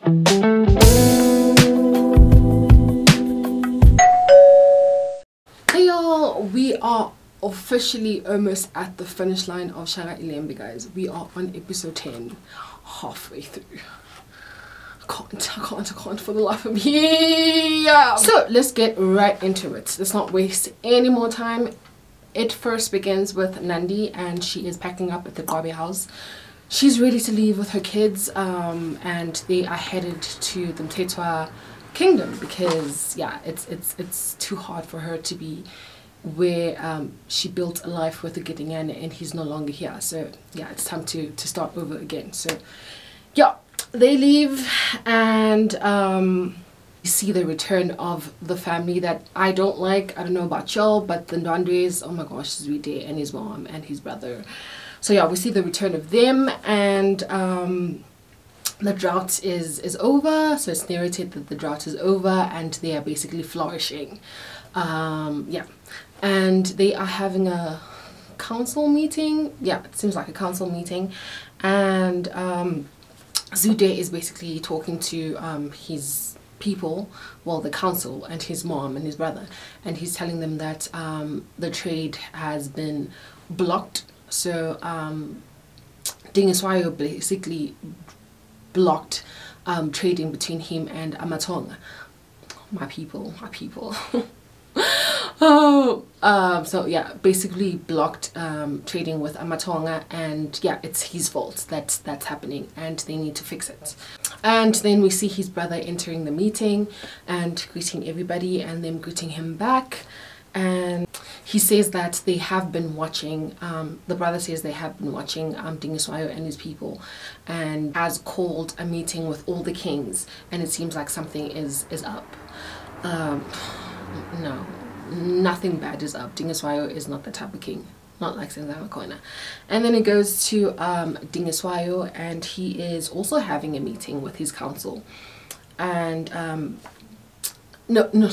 Hey y'all, we are officially almost at the finish line of Shaka Ilembe guys. We are on episode 10, halfway through. I can't, I can't, I can't for the life of me. Yeah. So let's get right into it. Let's not waste any more time. It first begins with Nandi and she is packing up at the Barbie house. She's ready to leave with her kids um, and they are headed to the Mtetwa kingdom because yeah it's it's it's too hard for her to be where um, she built a life with the Gideon and he's no longer here. So yeah it's time to to start over again. So yeah they leave and um, you see the return of the family that I don't like. I don't know about y'all but the Ndwandwes oh my gosh Zwide and his mom and his brother so yeah we see the return of them and um, the drought is is over. So it's narrated that the drought is over and they are basically flourishing. Um yeah. And they are having a council meeting. Yeah it seems like a council meeting. And um Zwide is basically talking to um his people well the council and his mom and his brother. And he's telling them that um the trade has been blocked so um Dingiswayo basically blocked um, trading between him and Amatonga. My people, my people. oh, um, so yeah, basically blocked um, trading with Amatonga, and yeah, it's his fault that that's happening, and they need to fix it. And then we see his brother entering the meeting and greeting everybody, and them greeting him back, and he says that they have been watching um, the brother says they have been watching um, Dingiswayo and his people and has called a meeting with all the kings and it seems like something is is up um, no nothing bad is up Dingiswayo is not the type of king not like Senzama. And then it goes to um, Dingiswayo and he is also having a meeting with his council. And um, no, no,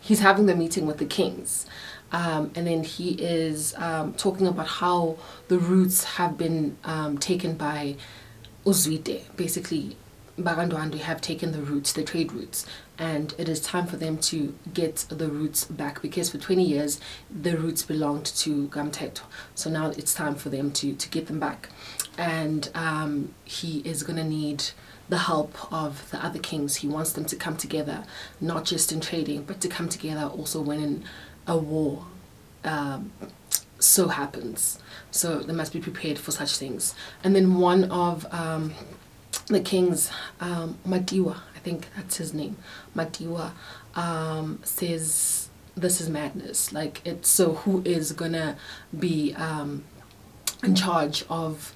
he's having the meeting with the kings. Um, and then he is um, talking about how the roots have been um, taken by Uzwide, basically Bagandwandi have taken the roots, the trade routes, and it is time for them to get the roots back because for 20 years the roots belonged to Gamteto. So now it's time for them to, to get them back. And um, he is going to need the help of the other kings. He wants them to come together, not just in trading, but to come together also when in a war um, so happens. So they must be prepared for such things. And then one of um, the kings, um, Madiwa, I think that's his name, Madiwa, um, says this is madness. Like it's so who is gonna be um, in charge of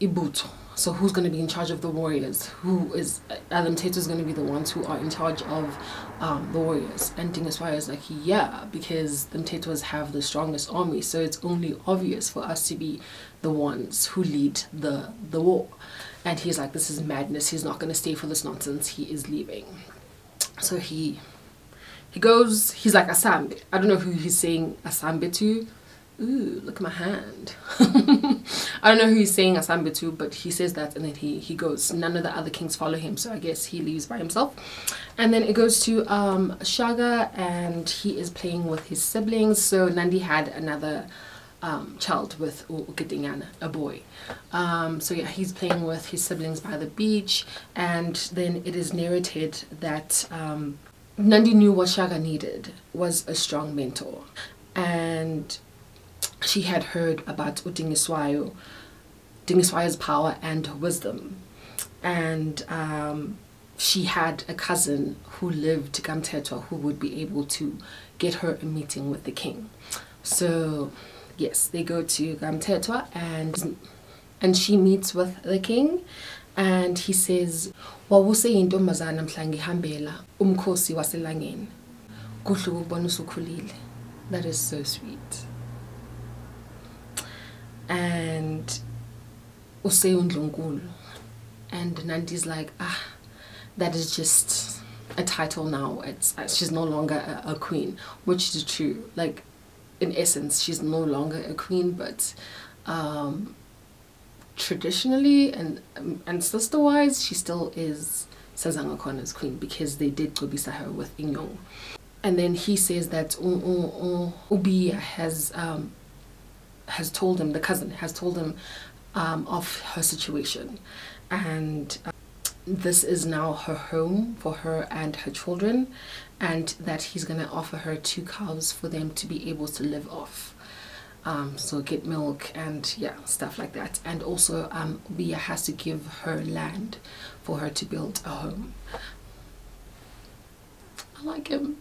Ibuto? So who's going to be in charge of the warriors? Who is Adam Tato is going to be the ones who are in charge of um, the warriors? And Dingiswayo is like, yeah, because the Tatos have the strongest army, so it's only obvious for us to be the ones who lead the the war. And he's like, this is madness. He's not going to stay for this nonsense. He is leaving. So he he goes. He's like Asambe. I don't know who he's saying Asambe to ooh, look at my hand. I don't know who he's saying Asambe to, but he says that and then he, he goes. None of the other kings follow him, so I guess he leaves by himself. And then it goes to um, Shaga and he is playing with his siblings. So Nandi had another um, child with Ukidingana, a boy. Um, so yeah, he's playing with his siblings by the beach and then it is narrated that um, Nandi knew what Shaga needed was a strong mentor. And she had heard about Udingiswayo, Dingiswayo's power and wisdom. And um, she had a cousin who lived Gamtetwa who would be able to get her a meeting with the king. So yes, they go to Gamtetwa and and she meets with the king and he says wawuse yintombazana mhla ngihambela umkhosi waselangeni kuhle ukubona usukhulile that is so sweet and Undlunkulu. And Nandi's like, ah, that is just a title now. It's she's no longer a, a, queen, which is true. Like in essence, she's no longer a queen, but um, traditionally and um, and sister wise, she still is Senzangakhona's queen because they did Gobisa her with Inyong. And then he says that Ubi has um, has told him, the cousin has told him um, of her situation. And uh, this is now her home for her and her children. And that he's going to offer her two cows for them to be able to live off. Um, so get milk and yeah stuff like that. And also um, Bia has to give her land for her to build a home. I like him.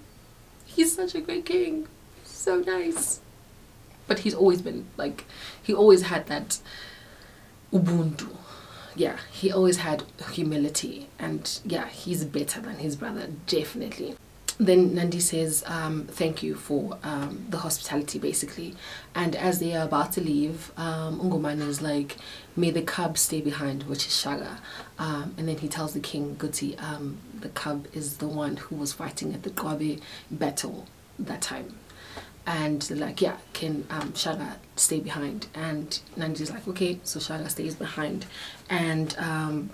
He's such a great king. So nice but he's always been like he always had that ubuntu. Yeah he always had humility and yeah he's better than his brother definitely. Then Nandi says um, thank you for um, the hospitality basically. And as they are about to leave um, Ungomane is like may the cub stay behind which is Shaga. Um, and then he tells the king Guti um, the cub is the one who was fighting at the Gwabe battle that time and like yeah can um, Shaka stay behind and Nandi's like okay so Shaka stays behind and um,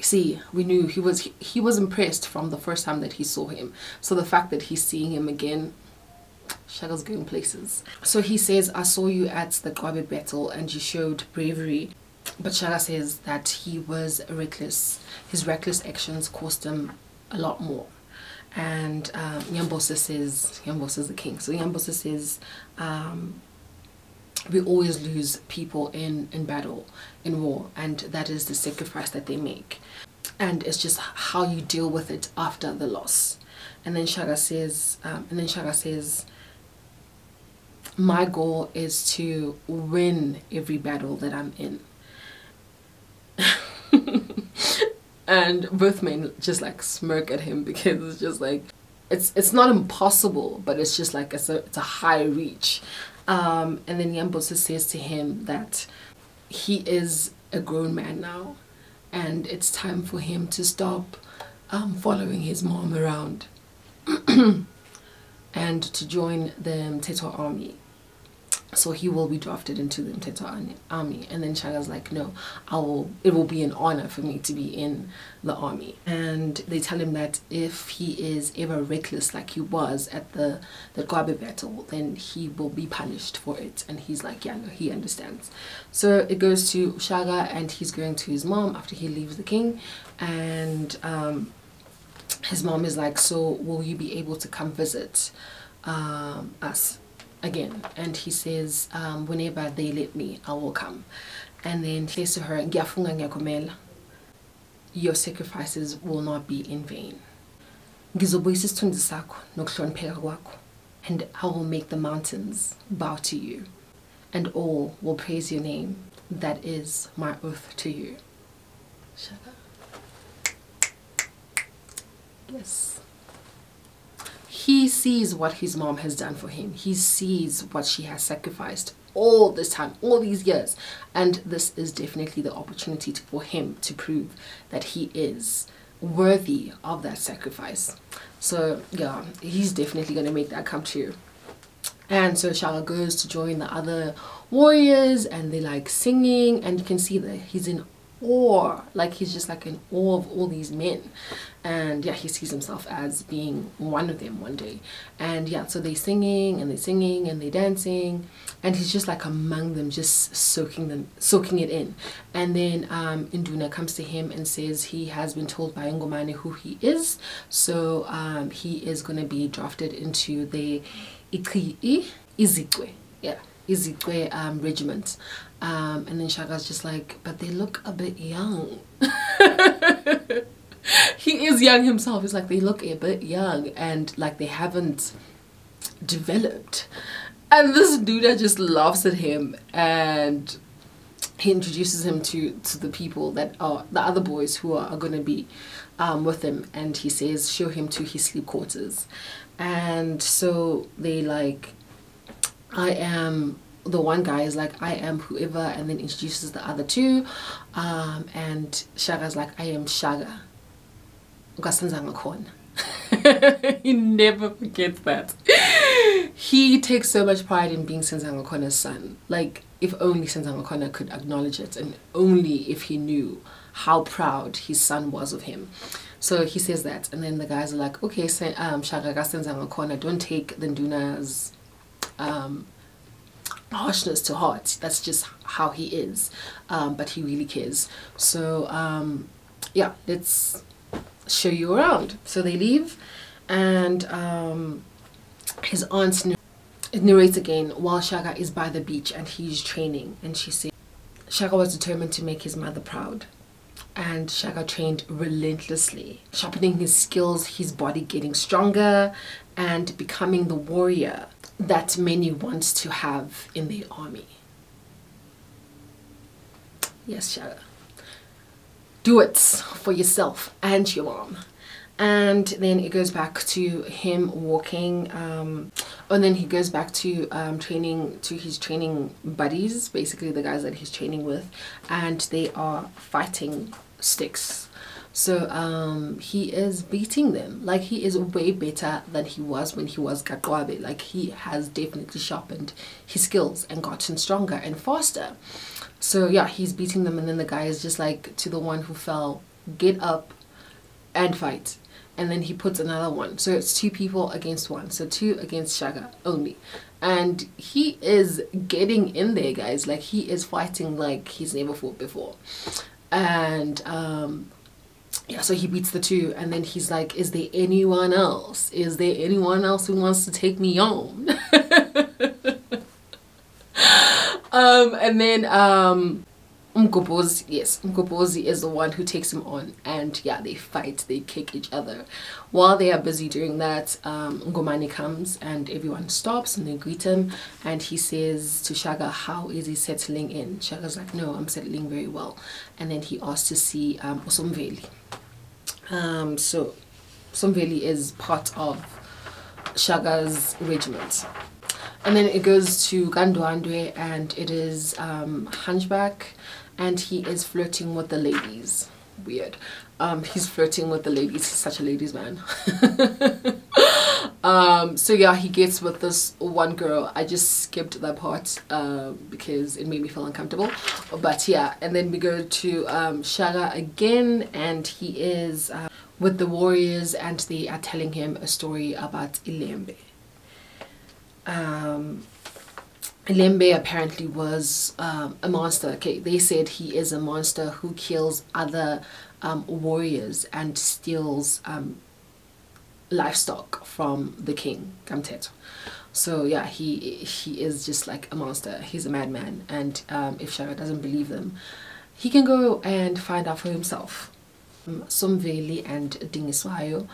see we knew he was he, he was impressed from the first time that he saw him so the fact that he's seeing him again Shaga's going places. So he says, I saw you at the Gwabe battle and you showed bravery. But Shaga says that he was reckless. His reckless actions cost him a lot more. And um, Yambosa says, Yambosa is the king. So Yambosa says, um, we always lose people in, in battle, in war, and that is the sacrifice that they make. And it's just how you deal with it after the loss. And then Shaga says, um, and then Shaga says, my goal is to win every battle that I'm in. and both men just like smirk at him because it's just like it's it's not impossible but it's just like it's a, it's a high reach. Um, and then Yambosa says to him that he is a grown man now and it's time for him to stop um, following his mom around and to join the Mteto army so he will be drafted into the Mteto army and then Shaga's like no I will it will be an honor for me to be in the army. And they tell him that if he is ever reckless like he was at the the Gwabe battle then he will be punished for it. And he's like yeah no he understands. So it goes to Shaga and he's going to his mom after he leaves the king. And um, his mom is like so will you be able to come visit um, us again and he says um, whenever they let me I will come. And then he says to her your sacrifices will not be in vain. And I will make the mountains bow to you and all will praise your name that is my oath to you. Shut up. yes he sees what his mom has done for him. He sees what she has sacrificed all this time, all these years. And this is definitely the opportunity to, for him to prove that he is worthy of that sacrifice. So yeah, he's definitely going to make that come true. And so Shala goes to join the other warriors and they like singing and you can see that he's in awe like he's just like in awe of all these men. And yeah he sees himself as being one of them one day. And yeah so they're singing and they're singing and they're dancing. And he's just like among them just soaking them soaking it in. And then um induna comes to him and says he has been told by Ngomane who he is. So um he is going to be drafted into the Ikii Izikwe yeah Izikwe um, regiment. Um, and then Shaga's just like, but they look a bit young. he is young himself. He's like, they look a bit young and like they haven't developed. And this dude just laughs at him and he introduces him to, to the people that are the other boys who are, are going to be um, with him. And he says, show him to his sleep quarters. And so they like I am the one guy is like I am whoever and then introduces the other two um, and Shaga's like I am Shaga. He never forgets that. He takes so much pride in being Senzangakhona's son. Like if only Senzangakhona could acknowledge it and only if he knew how proud his son was of him. So he says that and then the guys are like, okay, um, Shaka Senzangakhona, don't take the Nduna's um, harshness to heart. That's just how he is. Um, but he really cares. So um, yeah, let's show you around. So they leave and um, his aunt narrates again while Shaka is by the beach and he's training and she says Shaka was determined to make his mother proud and Shaka trained relentlessly, sharpening his skills, his body getting stronger and becoming the warrior that many want to have in the army. Yes, Shaka. Do it for yourself and your mom and then it goes back to him walking um, and then he goes back to um, training to his training buddies basically the guys that he's training with and they are fighting sticks so um, he is beating them. Like he is way better than he was when he was Gaqwabe like he has definitely sharpened his skills and gotten stronger and faster. So yeah he's beating them and then the guy is just like to the one who fell get up and fight. And then he puts another one. So it's two people against one. So two against Shaka only. And he is getting in there guys. Like he is fighting like he's never fought before. And um yeah so he beats the two and then he's like is there anyone else is there anyone else who wants to take me on um and then um Mgobozi, yes, Mgobozi is the one who takes him on and yeah, they fight, they kick each other. While they are busy doing that, um, Ngomane comes and everyone stops and they greet him and he says to Shaga, how is he settling in? Shaga's like, no, I'm settling very well. And then he asks to see um. Um, so Somveli is part of Shaga's regiment. And then it goes to Gandwandwe and it is um, Hunchback and he is flirting with the ladies. Weird. Um he's flirting with the ladies. He's such a ladies man um so yeah he gets with this one girl. I just skipped that part uh, because it made me feel uncomfortable. But yeah and then we go to um Shaka again and he is uh, with the warriors and they are telling him a story about ilembe. Um Lembe apparently was um, a monster. Okay, they said he is a monster who kills other um, warriors and steals um, livestock from the king, Gamteto. So yeah, he he is just like a monster. He's a madman, and um, if Shaka doesn't believe them, he can go and find out for himself. Um, Somveli and Dingiswayo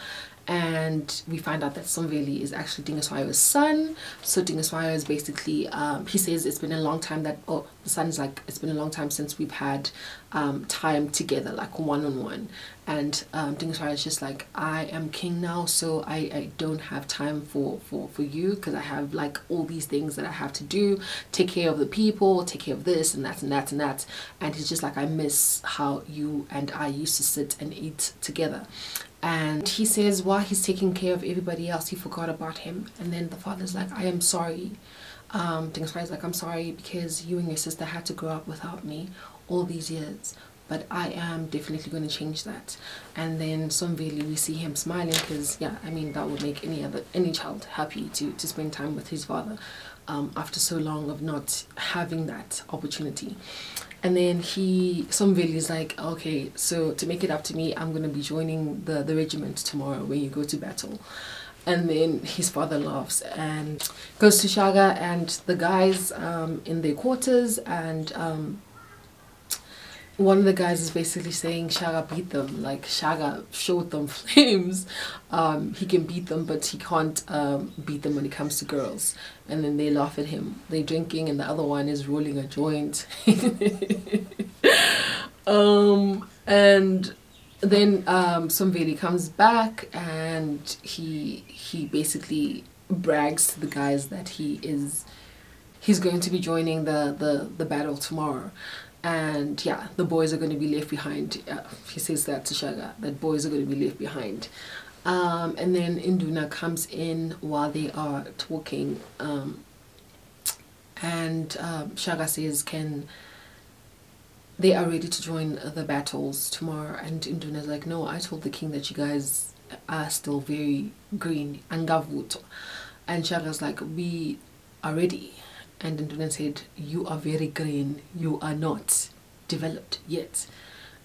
and we find out that Somveli is actually Dingiswayo's son. So Dingiswayo is basically, um, he says it's been a long time that, oh, the son is like, it's been a long time since we've had um, time together, like one-on-one. -on -one. And um, Dingiswayo is just like, I am king now, so I, I don't have time for, for, for you because I have like all these things that I have to do, take care of the people, take care of this and that and that and that. And he's just like, I miss how you and I used to sit and eat together. And he says while he's taking care of everybody else he forgot about him. And then the father's like i am sorry. Um things like i'm sorry because you and your sister had to grow up without me all these years but I am definitely going to change that and then some. Somveli we see him smiling because yeah I mean that would make any other any child happy to to spend time with his father um, after so long of not having that opportunity and then he some Somveli is like okay so to make it up to me I'm gonna be joining the the regiment tomorrow when you go to battle and then his father laughs and goes to Shaga and the guys um, in their quarters and um, one of the guys is basically saying Shaka beat them. Like Shaka showed them flames. Um, he can beat them but he can't um, beat them when it comes to girls. And then they laugh at him. They're drinking and the other one is rolling a joint. Um, and then um, Somveli comes back and he he basically brags to the guys that he is he's going to be joining the the, the battle tomorrow and yeah the boys are going to be left behind uh, he says that to Shaka that boys are going to be left behind um, and then Induna comes in while they are talking um, and um, Shaka says, "Can they are ready to join the battles tomorrow?" And Induna's like, "No, I told the king that you guys are still very green, angavuto." And Shaka's like, "We are ready." And Induna said, "You are very green. You are not developed yet."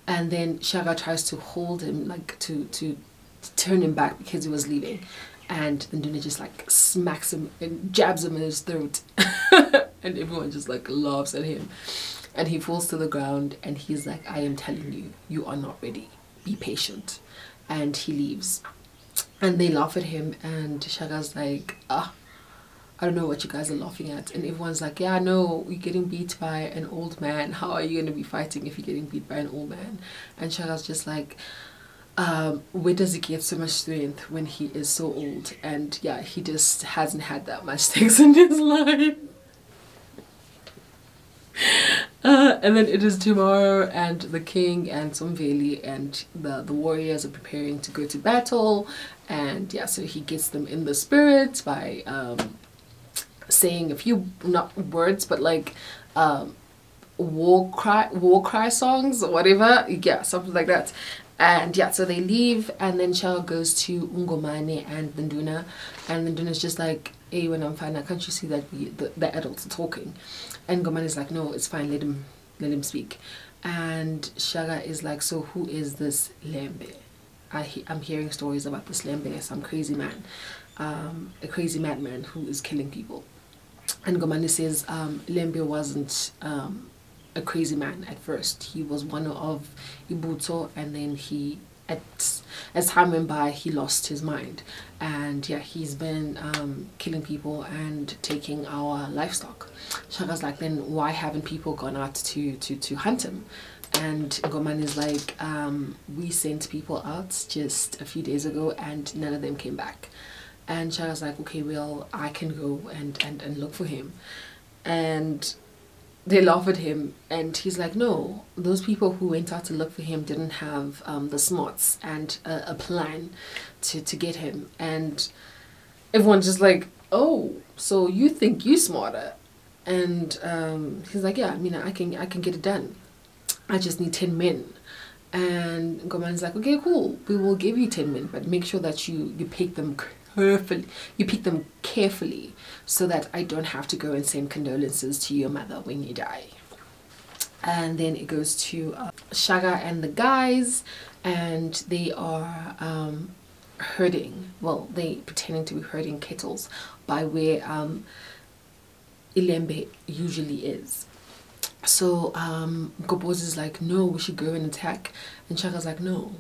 And then Shaka tries to hold him, like to to turn him back because he was leaving. And Nduna just like smacks him and jabs him in his throat. And everyone just like laughs at him. And he falls to the ground and he's like I am telling you you are not ready. Be patient. And he leaves. And they laugh at him and Shaga's like ah I don't know what you guys are laughing at and everyone's like yeah no you're getting beat by an old man how are you going to be fighting if you're getting beat by an old man and Shaga's just like um, where does he get so much strength when he is so old? And yeah, he just hasn't had that much sex in his life. Uh, and then it is tomorrow and the king and Somveli and the, the warriors are preparing to go to battle and yeah so he gets them in the spirit by um, saying a few not words but like um, war cry war cry songs or whatever. Yeah something like that. And yeah so they leave and then Shao goes to Ungomane and Nduna. And Nduna's just like hey when I'm fine I can't you see that we, the, the adults are talking. And Ngomane is like no it's fine let him let him speak. And Shaga is like so who is this Lembe? I he, I'm hearing stories about this Lembe some crazy man um, a crazy madman who is killing people and Gomani says um, Lembe wasn't um, a crazy man at first. He was one of Ibuto and then he at, as time went by he lost his mind. And yeah he's been um, killing people and taking our livestock. Shaga's like then why haven't people gone out to to to hunt him? And Goman is like um, we sent people out just a few days ago and none of them came back and Shaga's like okay well I can go and and, and look for him. And they laugh at him. And he's like no those people who went out to look for him didn't have um, the smarts and a, a, plan to, to get him. And everyone's just like oh so you think you're smarter? And um, he's like yeah I mean I can I can get it done. I just need 10 men. And Goman's like okay cool. We will give you 10 men but make sure that you you pick them carefully you pick them carefully so that I don't have to go and send condolences to your mother when you die. And then it goes to uh, Shaga and the guys and they are um, herding, well they pretending to be herding kettles by where um, Ilembe usually is. So um, is like, no, we should go and attack. And Shaga's like, no,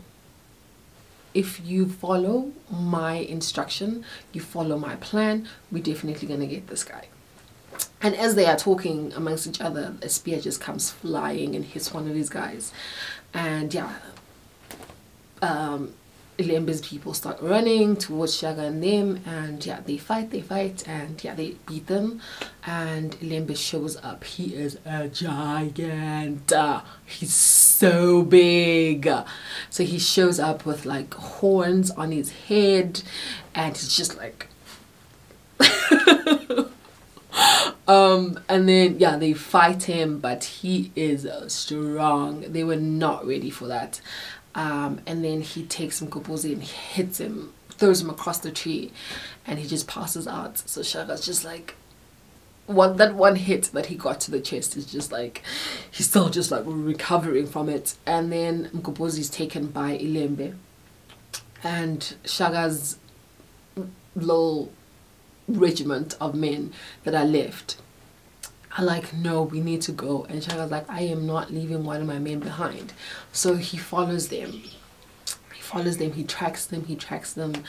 if you follow my instruction, you follow my plan, we're definitely going to get this guy. And as they are talking amongst each other, a spear just comes flying and hits one of these guys. And yeah, um, Lembe's people start running towards Shaga and them and yeah they fight they fight and yeah they beat them. And Lembe shows up. He is a giant he's so big. So he shows up with like horns on his head and he's just like um and then yeah they fight him but he is strong. They were not ready for that um, and then he takes some Kopozi and hits him, throws him across the tree, and he just passes out. So Shaga's just like, one that one hit that he got to the chest is just like he's still just like recovering from it and then Mgobozi is taken by Ilembe and Shaga's little regiment of men that are left are like, no, we need to go. And Shaga's like, I am not leaving one of my men behind. So he follows them. He follows them, he tracks them, he tracks them.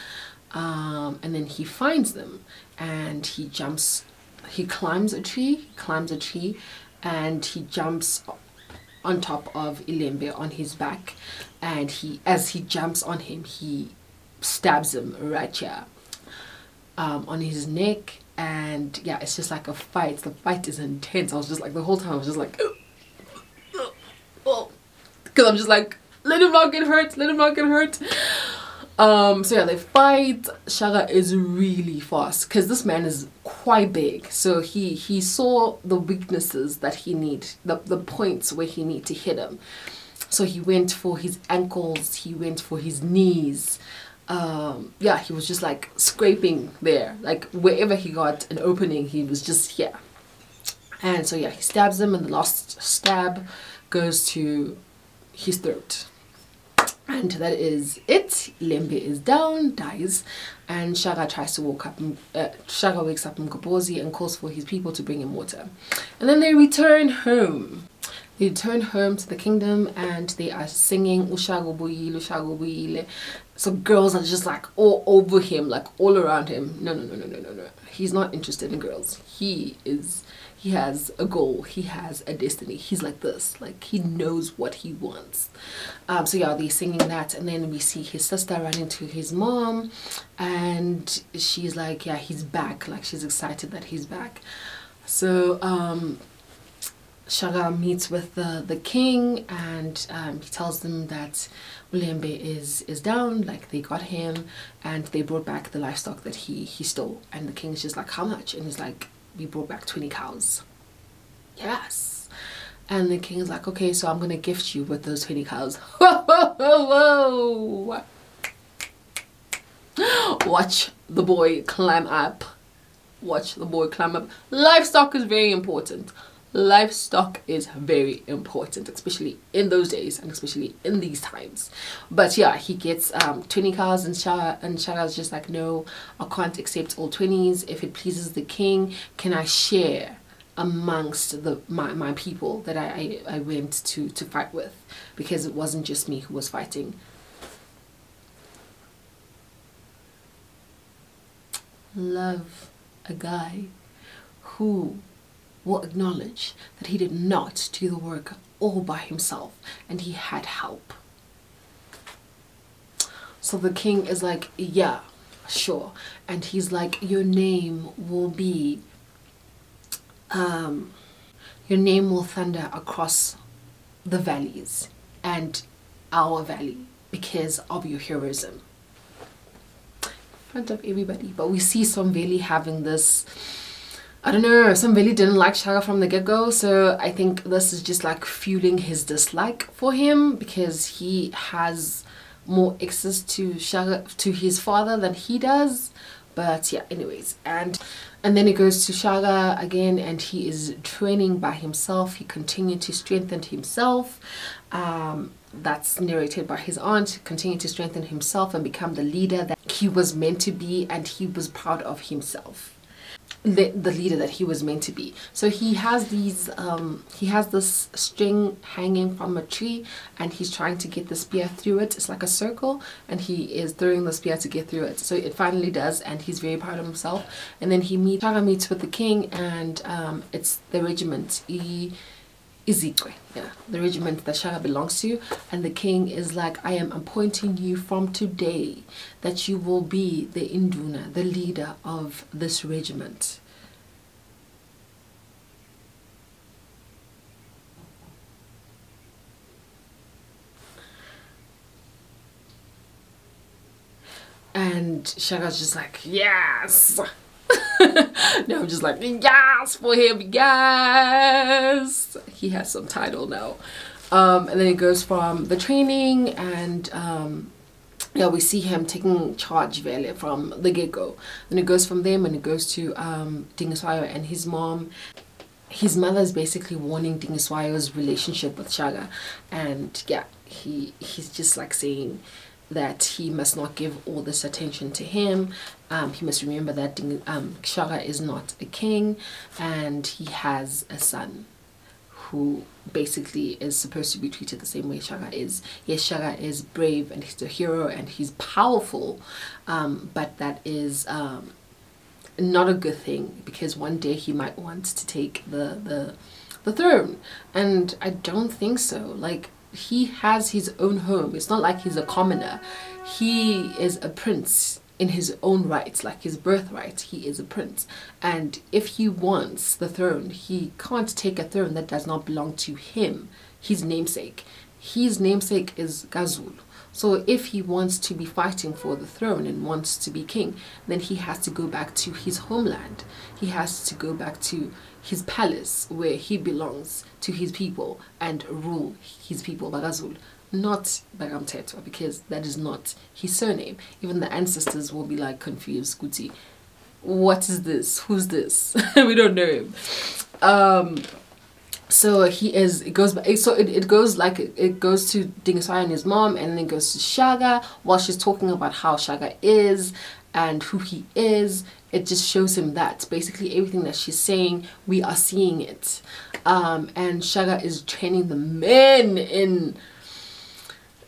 Um, and then he finds them and he jumps, he climbs a tree, climbs a tree, and he jumps on top of Ilembe on his back. And he, as he jumps on him, he stabs him right um, on his neck and yeah it's just like a fight the fight is intense i was just like the whole time i was just like because i'm just like let him not get hurt let him not get hurt Um, so yeah, they fight. Shaka is really fast because this man is quite big. So he he saw the weaknesses that he need, the the points where he need to hit him. So he went for his ankles. He went for his knees. Um, yeah, he was just like scraping there, like wherever he got an opening, he was just here. And so yeah, he stabs him, and the last stab goes to his throat. And that is it. Lembe is down dies. And Shaga tries to walk up uh, shaka wakes up Mgobozi and calls for his people to bring him water. And then they return home they return home to the kingdom and they are singing so girls are just like all over him like all around him. No no no no no no no. He's not interested in girls. He is he has a goal. He has a destiny. He's like this. Like he knows what he wants. Um, so yeah they're singing that. And then we see his sister running to his mom. And she's like yeah he's back. Like she's excited that he's back. So um Shaka meets with the, the king and um, he tells them that Ulembe is is down, like they got him and they brought back the livestock that he, he stole. And the king's just like, how much? And he's like, we brought back 20 cows. Yes. And the king is like, okay, so I'm going to gift you with those 20 cows. Whoa. Watch the boy climb up. Watch the boy climb up. Livestock is very important. Livestock is very important, especially in those days and especially in these times. But yeah, he gets um, 20 cows and Shah and Shah's just like, no, I can't accept all 20s. If it pleases the king, can I share amongst the my, my people that I, I, I went to, to fight with? Because it wasn't just me who was fighting. Love a guy who will acknowledge that he did not do the work all by himself and he had help. So the king is like, yeah, sure. And he's like, your name will be, um, your name will thunder across the valleys and our valley because of your heroism. In front of everybody. But we see Somveli having this I don't know, really didn't like Shaka from the get-go, so I think this is just like fueling his dislike for him because he has more access to Shaga to his father than he does. But yeah, anyways, and and then he goes to Shaga again and he is training by himself. He continued to strengthen himself. Um, that's narrated by his aunt, continued to strengthen himself and become the leader that he was meant to be and he was proud of himself the, the leader that he was meant to be. So he has these, um, he has this string hanging from a tree and he's trying to get the spear through it. It's like a circle and he is throwing the spear to get through it. So it finally does and he's very proud of himself. And then he meets, meets with the king and um, it's the regiment. He, Izikwe, yeah, the regiment that Shaka belongs to. And the king is like, I am appointing you from today that you will be the Induna, the leader of this regiment. And Shaka's just like, yes! now I'm just like, yes, for him, yes. He has some title now. Um, and then it goes from the training and um, yeah, we see him taking charge Vele from the get-go. Then it goes from them and it goes to um, Dingiswayo and his mom. His mother is basically warning Dingiswayo's relationship with Shaka. And yeah, he he's just like saying, that he must not give all this attention to him. Um, he must remember that um, is not a king and he has a son who basically is supposed to be treated the same way Shaka is. Yes, Shaka is brave and he's a hero and he's powerful, um, but that is um, not a good thing because one day he might want to take the, the, the throne. And I don't think so. Like, he has his own home. It's not like he's a commoner. He is a prince in his own rights, like his birthright. He is a prince. And if he wants the throne, he can't take a throne that does not belong to him, his namesake. his namesake is Gazul. So if he wants to be fighting for the throne and wants to be king, then he has to go back to his homeland. He has to go back to his palace where he belongs to his people and rule his people, Bagazul, not Bagamtetwa, because that is not his surname. Even the ancestors will be like confused, Guti. What is this? Who's this? we don't know him. Um, so he is it goes so it, it goes like it, goes to Dingiswayo and his mom and then it goes to Shaga while she's talking about how Shaga is and who he is it just shows him that basically everything that she's saying we are seeing it. Um, and Shaka is training the men in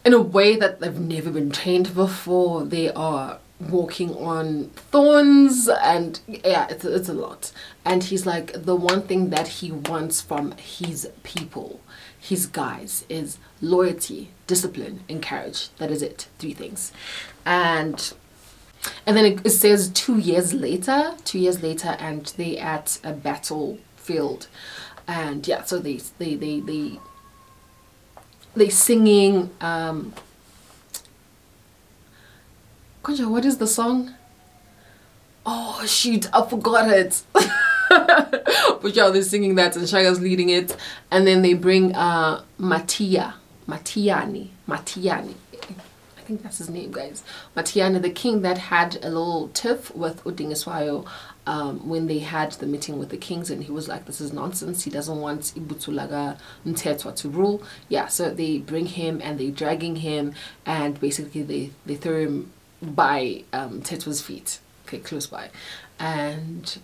in a way that they've never been trained before. They are walking on thorns and yeah it's, it's a lot. And he's like the one thing that he wants from his people his guys is loyalty discipline and courage. That is it. Three things. And and then it, it says two years later two years later and they at a battlefield and yeah so they they they they they singing um what is the song? Oh shoot, I forgot it. but yeah, they're singing that and Shaga's leading it. And then they bring uh Matia, Matiani, Matiani. Think that's his name, guys. Matiani, the king that had a little tiff with Udingiswayo um, when they had the meeting with the kings and he was like, this is nonsense. He doesn't want Ibutulaga Mtetwa to rule. Yeah, so they bring him and they dragging him and basically they, they throw him by um, Tetwa's feet, okay, close by. And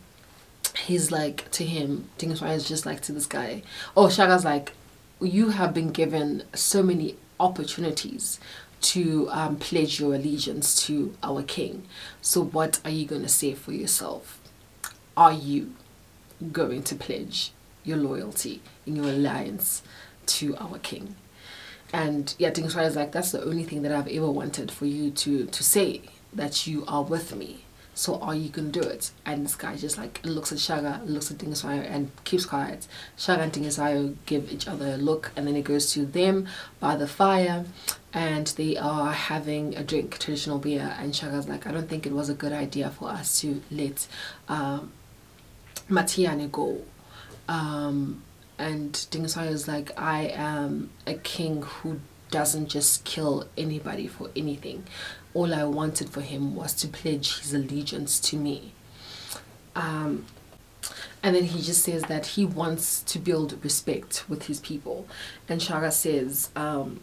he's like to him, Dingiswayo is just like to this guy. Oh, Shaga's like, you have been given so many opportunities to um, pledge your allegiance to our king. So what are you going to say for yourself? Are you going to pledge your loyalty in your alliance to our king? and yeah Dingiswayo is like that's the only thing that I've ever wanted for you to to say that you are with me so are you gonna do it and this guy just like looks at Shaka looks at Dingiswayo and keeps quiet Shaka and Dingiswayo give each other a look and then it goes to them by the fire and they are having a drink traditional beer and Shaka's like I don't think it was a good idea for us to let um, go um, and Dingiswayo is like, I am a king who doesn't just kill anybody for anything. All I wanted for him was to pledge his allegiance to me. Um, and then he just says that he wants to build respect with his people. And Shaka says, um,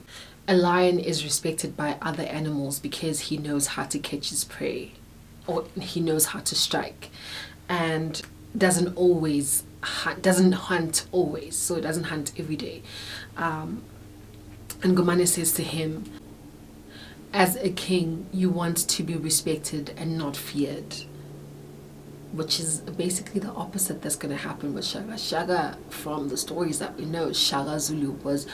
a lion is respected by other animals because he knows how to catch his prey or he knows how to strike and doesn't always hunt, doesn't hunt always, so it doesn't hunt every day. Um, and Ngomane says to him, as a king, you want to be respected and not feared. Which is basically the opposite that's going to happen with Shaka. Shaka, from the stories that we know, Shaka Zulu was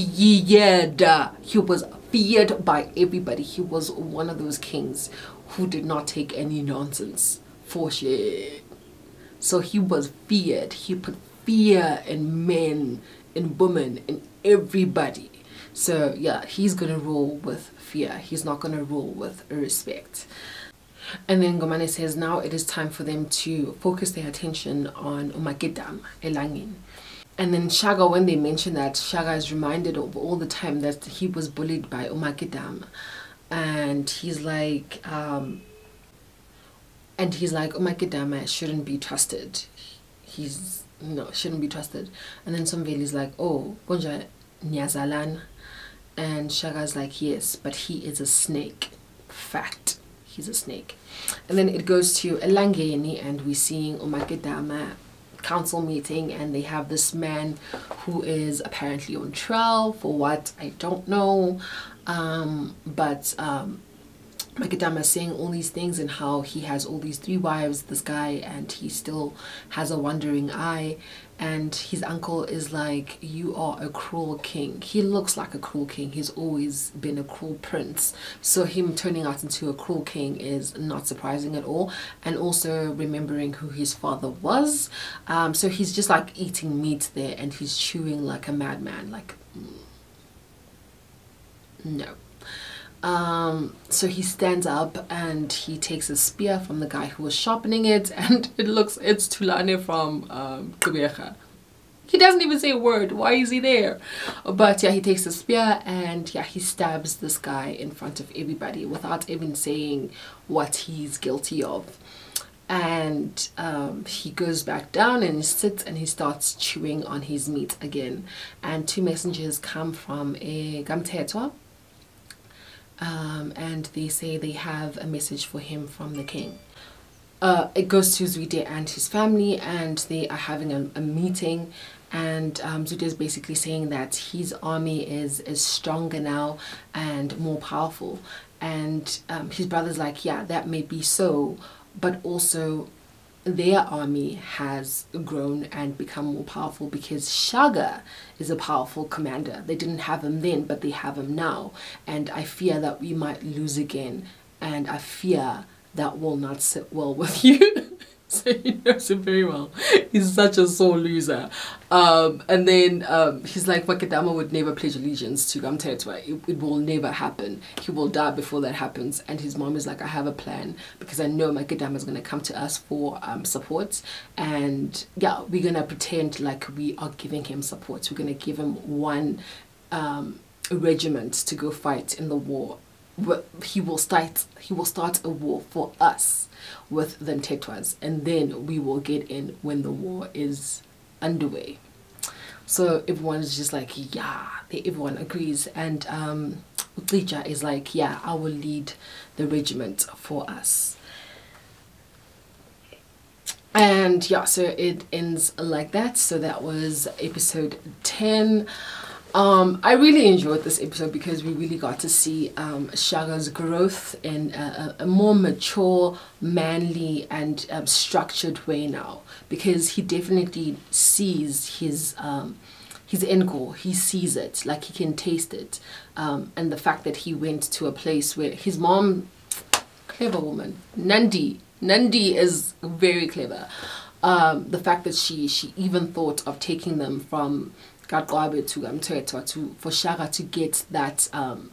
feared. He was feared by everybody. He was one of those kings who did not take any nonsense for shit. So he was feared. He put fear in men, in women, in everybody. So yeah, he's gonna rule with fear. He's not gonna rule with respect. And then Ngomane says now it is time for them to focus their attention on Umakidam, Elangin. And then Shaga, when they mention that, Shaga is reminded of all the time that he was bullied by Umakidam. And he's like, um, and he's like, oh my Kidama shouldn't be trusted. He's no shouldn't be trusted. And then somebody's like, oh, Gonja Nyazalan. And Shaga's like, yes, but he is a snake. Fact. He's a snake. And then it goes to Elangeni and we're seeing Umakidama council meeting and they have this man who is apparently on trial for what I don't know. Um, but um, Makidama saying all these things and how he has all these three wives, this guy, and he still has a wandering eye. And his uncle is like, You are a cruel king. He looks like a cruel king. He's always been a cruel prince. So, him turning out into a cruel king is not surprising at all. And also remembering who his father was. Um, so, he's just like eating meat there and he's chewing like a madman. Like, No. Um, so he stands up and he takes a spear from the guy who was sharpening it, and it looks it's Tulane from um, He doesn't even say a word. Why is he there? But yeah, he takes a spear and yeah, he stabs this guy in front of everybody without even saying what he's guilty of and um, he goes back down and sits and he starts chewing on his meat again and two messengers come from a gamtetwa um, and they say they have a message for him from the king. Uh, it goes to Zwide and his family and they are having a, a meeting and um, Zwide is basically saying that his army is, is stronger now and more powerful. And um, his brother's like yeah that may be so but also their army has grown and become more powerful because Shaka is a powerful commander. They didn't have him then, but they have him now. And I fear that we might lose again. And I fear that will not sit well with you. so he knows him very well. He's such a sore loser. Um, and then um, he's like, Vakadama would never pledge allegiance to Gamtetwa. It, it will never happen. He will die before that happens. And his mom is like, I have a plan because I know Makadama is going to come to us for um, support. And yeah, we're going to pretend like we are giving him support. We're going to give him one um, regiment to go fight in the war. He will start. He will start a war for us with the Tetwas and then we will get in when the war is underway. So everyone is just like, yeah, everyone agrees. And um, Utlija is like, yeah, I will lead the regiment for us. And yeah, so it ends like that. So that was episode 10. Um, I really enjoyed this episode because we really got to see um, Shaka's growth in a, a, more mature, manly, and um, structured way now. Because he definitely sees his um, his end goal. He sees it, like he can taste it. Um, and the fact that he went to a place where his mom, clever woman, Nandi, Nandi is very clever. Um, the fact that she she even thought of taking them from Gadgwabe to um, to, for Shaka to get that um,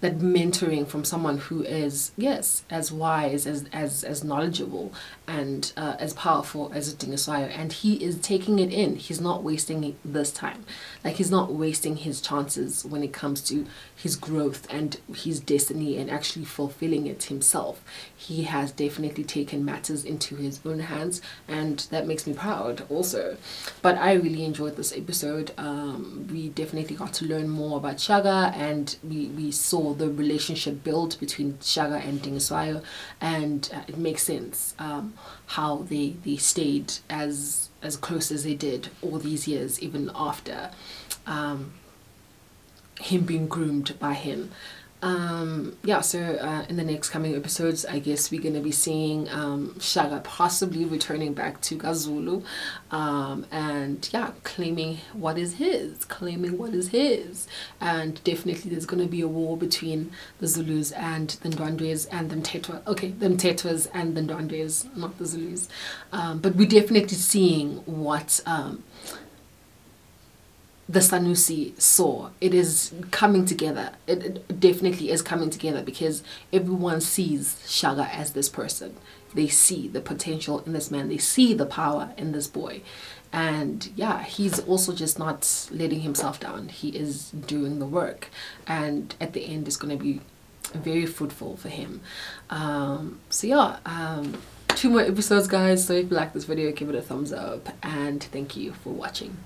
that mentoring from someone who is yes as wise as as as knowledgeable and uh, as powerful as a Dingiswayo and he is taking it in. He's not wasting this time. Like he's not wasting his chances when it comes to his growth and his destiny and actually fulfilling it himself. He has definitely taken matters into his own hands and that makes me proud also. But I really enjoyed this episode. Um, we definitely got to learn more about Shaka and we, we saw the relationship built between Shaka and Dingiswayo and uh, it makes sense. Um, how they, they stayed as as close as they did all these years even after um, him being groomed by him um, yeah, so uh, in the next coming episodes, I guess we're going to be seeing um, Shaka possibly returning back to KwaZulu um, and yeah, claiming what is his, claiming what is his. And definitely there's going to be a war between the Zulus and the Ndwandwes and the Mtetwa. Okay, the Mtetwas and the Ndwandwes, not the Zulus. Um, but we're definitely seeing what um, the Sanusi saw. It is coming together. It, it, definitely is coming together because everyone sees Shaka as this person. They see the potential in this man. They see the power in this boy. And yeah, he's also just not letting himself down. He is doing the work. And at the end, it's going to be very fruitful for him. Um, so yeah, um, two more episodes, guys. So if you like this video, give it a thumbs up. And thank you for watching.